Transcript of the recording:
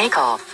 takeoff.